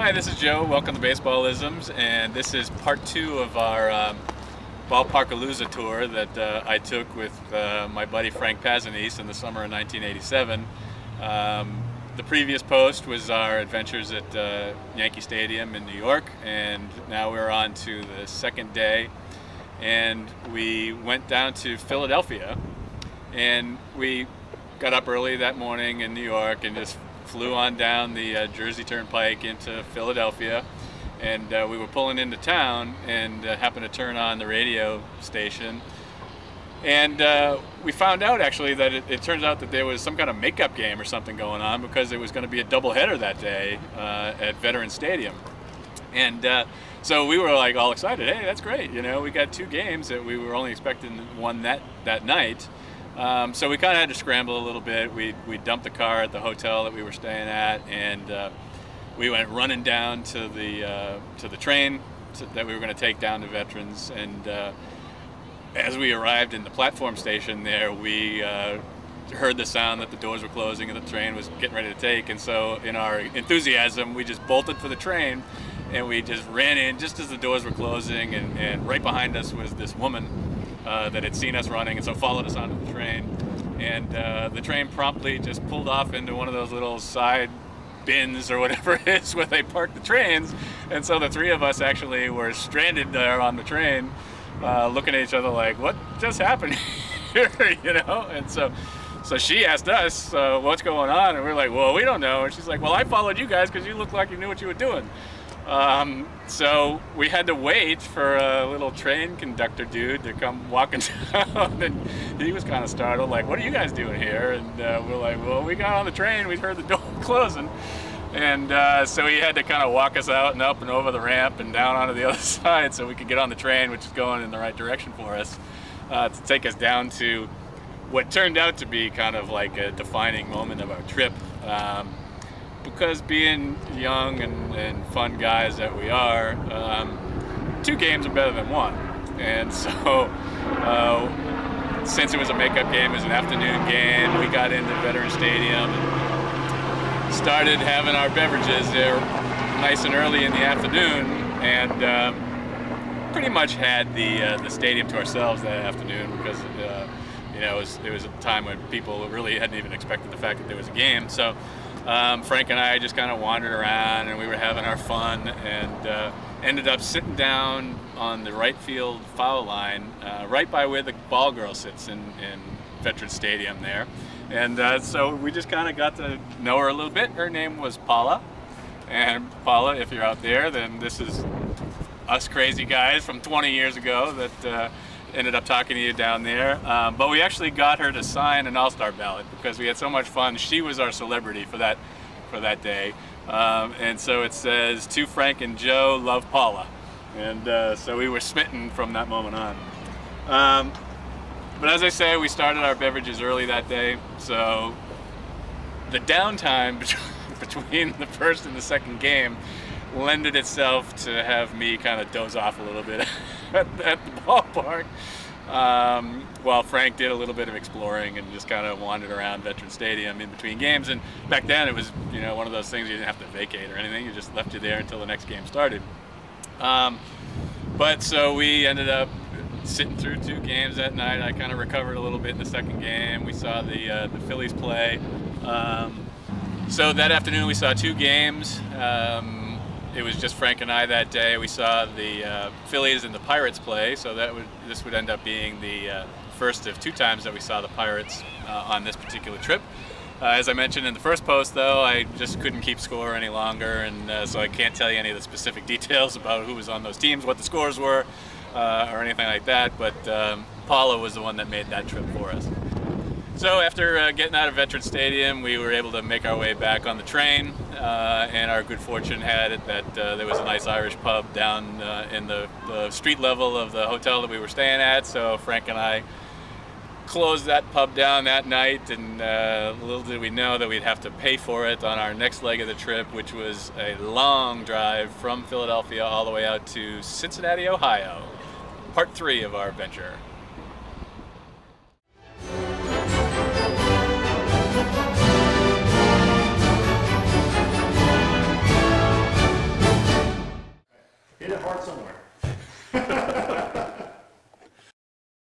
Hi, this is Joe. Welcome to Baseballisms, and this is part two of our um, Ballparkalooza tour that uh, I took with uh, my buddy Frank Pazanese in the summer of 1987. Um, the previous post was our adventures at uh, Yankee Stadium in New York, and now we're on to the second day, and we went down to Philadelphia, and we got up early that morning in New York and just flew on down the uh, Jersey Turnpike into Philadelphia and uh, we were pulling into town and uh, happened to turn on the radio station. And uh, we found out actually that it, it, turns out that there was some kind of makeup game or something going on because it was going to be a doubleheader that day uh, at Veterans Stadium. And uh, so we were like all excited hey that's great you know? We got two games that we were only expecting one that that night um, so we kind of had to scramble a little bit. We, we dumped the car at the hotel that we were staying at, and uh, we went running down to the uh, to the train to, that we were going to take down to Veterans. And uh, as we arrived in the platform station there, we uh, heard the sound that the doors were closing and the train was getting ready to take. And so, in our enthusiasm, we just bolted for the train, and we just ran in just as the doors were closing. And, and right behind us was this woman uh, that had seen us running and so followed us onto the train. And uh, the train promptly just pulled off into one of those little side bins or whatever it is where they park the trains. And so the three of us actually were stranded there on the train, uh, looking at each other like, what just happened here, you know? And so, so she asked us, uh, what's going on? And we are like, well, we don't know. And she's like, well, I followed you guys because you looked like you knew what you were doing. Um, so we had to wait for a little train conductor dude to come walking down, and he was kind of startled, like, "What are you guys doing here?" And uh, we're like, "Well, we got on the train, we heard the door closing." And uh, so he had to kind of walk us out and up and over the ramp and down onto the other side so we could get on the train, which is going in the right direction for us, uh, to take us down to what turned out to be kind of like a defining moment of our trip. Um, because being young and, and fun guys that we are, um, two games are better than one. And so, uh, since it was a makeup game, it was an afternoon game, we got into Veteran Stadium and started having our beverages there nice and early in the afternoon and um, pretty much had the, uh, the stadium to ourselves that afternoon because uh, you know, it was, it was a time when people really hadn't even expected the fact that there was a game. So um, Frank and I just kind of wandered around and we were having our fun and uh, ended up sitting down on the right field foul line, uh, right by where the ball girl sits in, in Veterans Stadium there. And uh, so we just kind of got to know her a little bit. Her name was Paula. And Paula, if you're out there, then this is us crazy guys from 20 years ago that uh, ended up talking to you down there. Um, but we actually got her to sign an All-Star ballot because we had so much fun. She was our celebrity for that for that day. Um, and so it says, to Frank and Joe, love Paula. And uh, so we were smitten from that moment on. Um, but as I say, we started our beverages early that day. So the downtime between the first and the second game lended itself to have me kind of doze off a little bit at, at the ballpark. Um, while Frank did a little bit of exploring and just kind of wandered around Veteran Stadium in between games. And back then it was, you know, one of those things you didn't have to vacate or anything. You just left you there until the next game started. Um, but so we ended up sitting through two games that night. I kind of recovered a little bit in the second game. We saw the, uh, the Phillies play. Um, so that afternoon we saw two games. Um, it was just Frank and I that day. We saw the uh, Phillies and the Pirates play, so that would this would end up being the uh, first of two times that we saw the Pirates uh, on this particular trip. Uh, as I mentioned in the first post, though, I just couldn't keep score any longer, and uh, so I can't tell you any of the specific details about who was on those teams, what the scores were, uh, or anything like that. But um, Paula was the one that made that trip for us. So after uh, getting out of Veterans Stadium, we were able to make our way back on the train, uh, and our good fortune had it that uh, there was a nice Irish pub down uh, in the, the, street level of the hotel that we were staying at. So Frank and I closed that pub down that night, and uh, little did we know that we'd have to pay for it on our next leg of the trip, which was a long drive from Philadelphia all the way out to Cincinnati, Ohio. Part three of our venture.